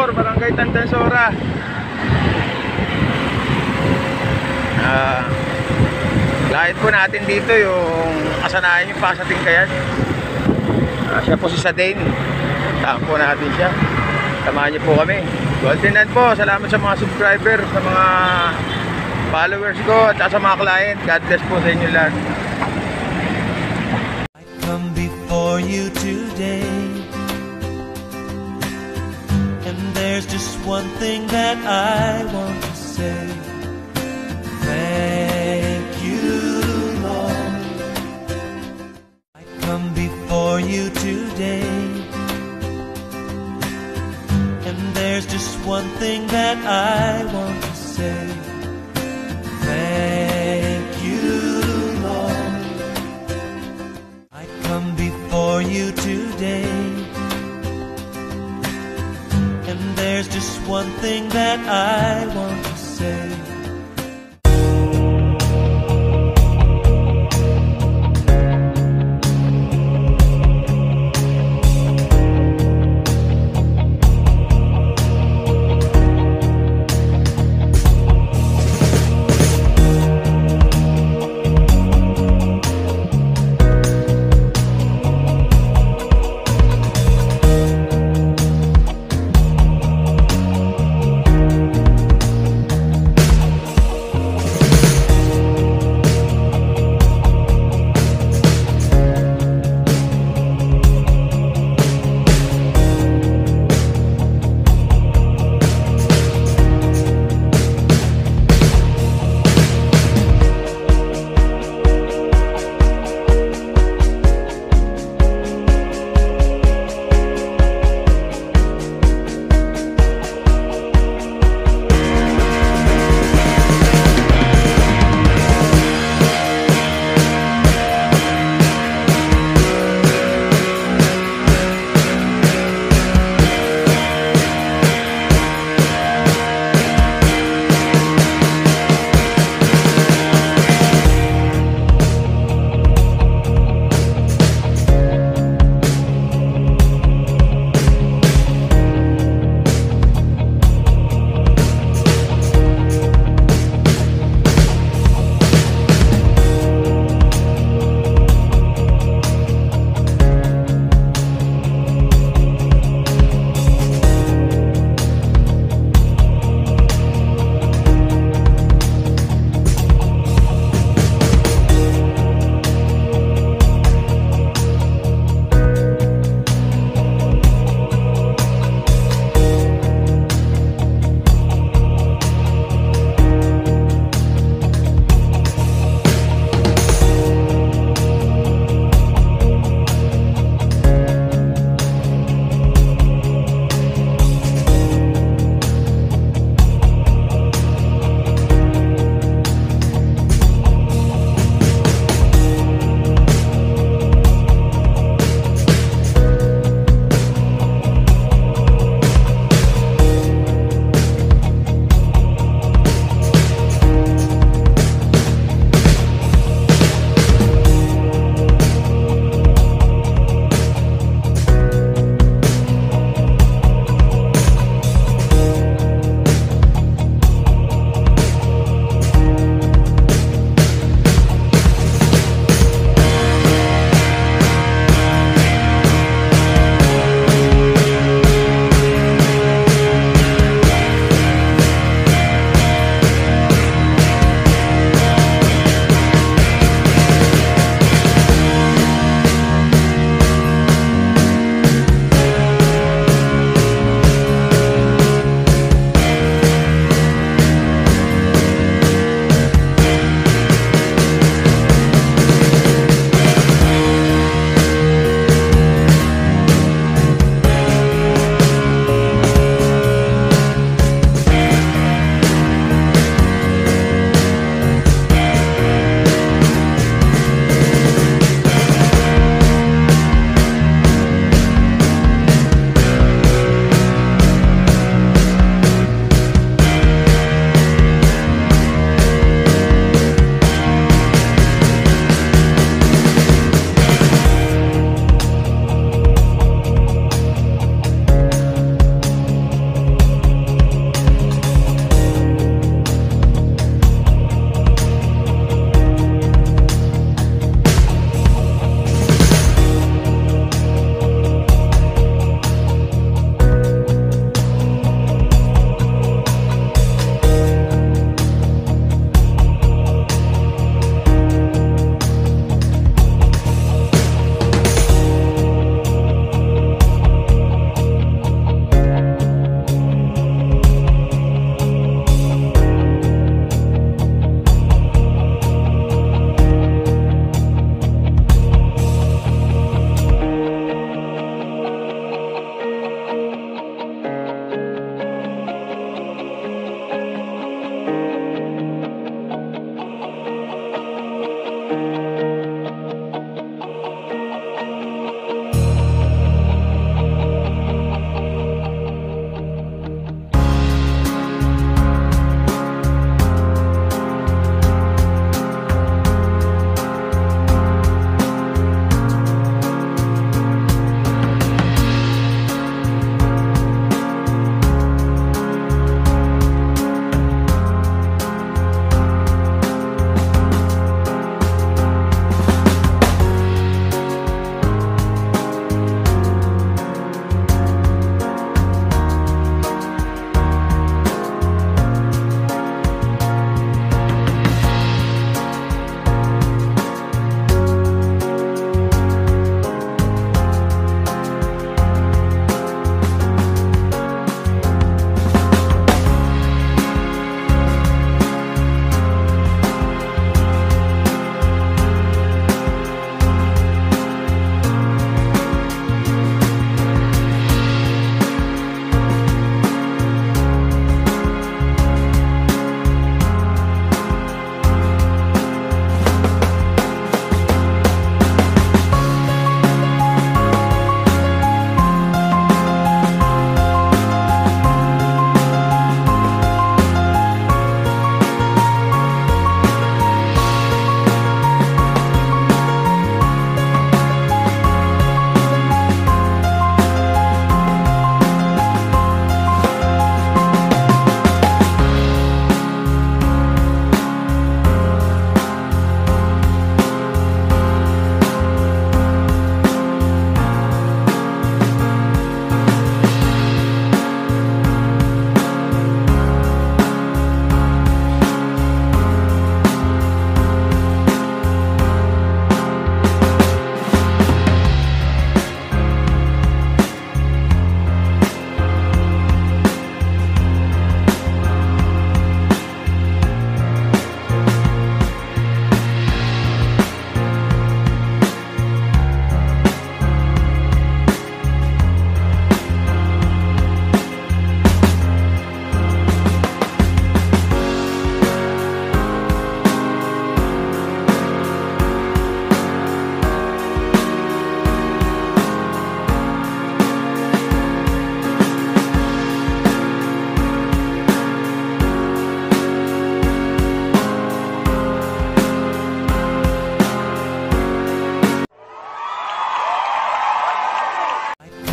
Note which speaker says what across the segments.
Speaker 1: 4, Barangay Tandansora. Ah, lahit po natin dito yung kasanayan yung pasating kayan. Ah, siya po si Sadane. Saan po natin siya. Samahan niyo po kami. Golden Hand po. Salamat sa mga subscriber, sa mga followers ko at sa mga client. God bless po sa inyo lahat.
Speaker 2: I come before you today. One thing that I want to say. Thank you, Lord. I come before you today. And there's just one thing that I want to say. Thank there's just one thing that I want to say.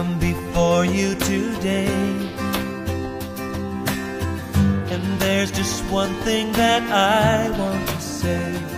Speaker 2: come before you today. And there's just one thing that I want to say.